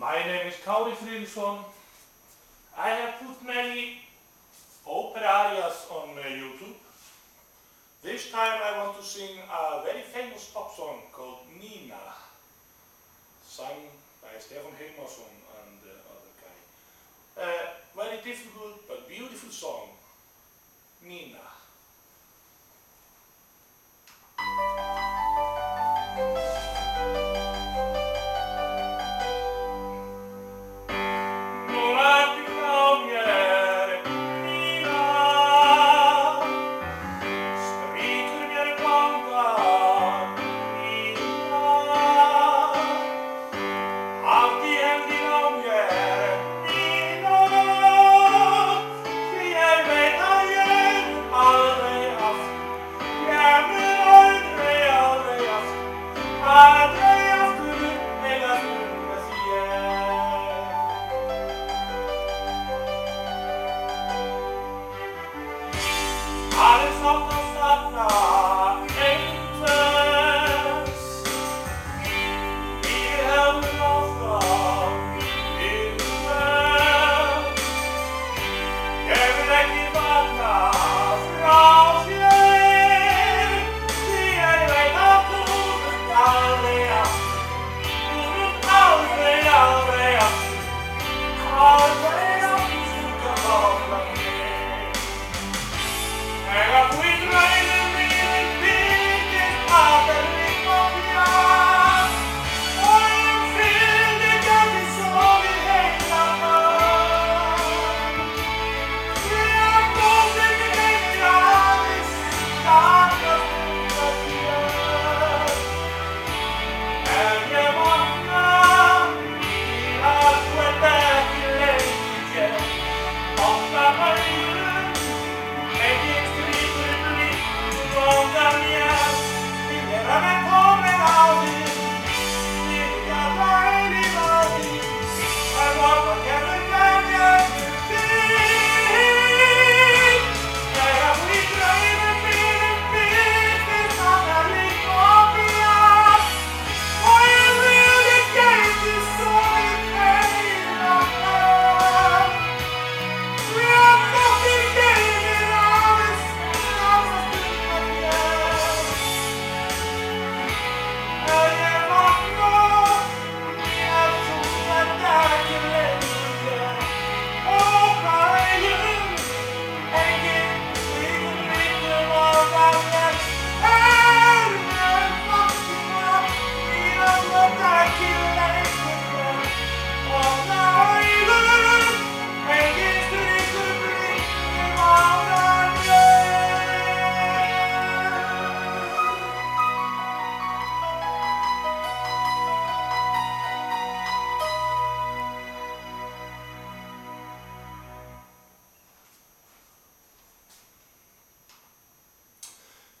My name is Kári Fridriksson. I have put many opera arias on uh, YouTube. This time I want to sing a very famous pop song called Nina, sung by Stefan Hilmarsson and the other guy. Uh, very difficult but beautiful song, Nina. Oh,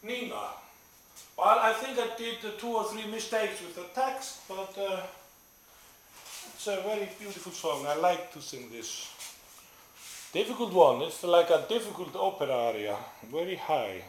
Nina. Well, I think I did two or three mistakes with the text, but uh, it's a very beautiful song. I like to sing this. Difficult one. It's like a difficult opera aria, very high.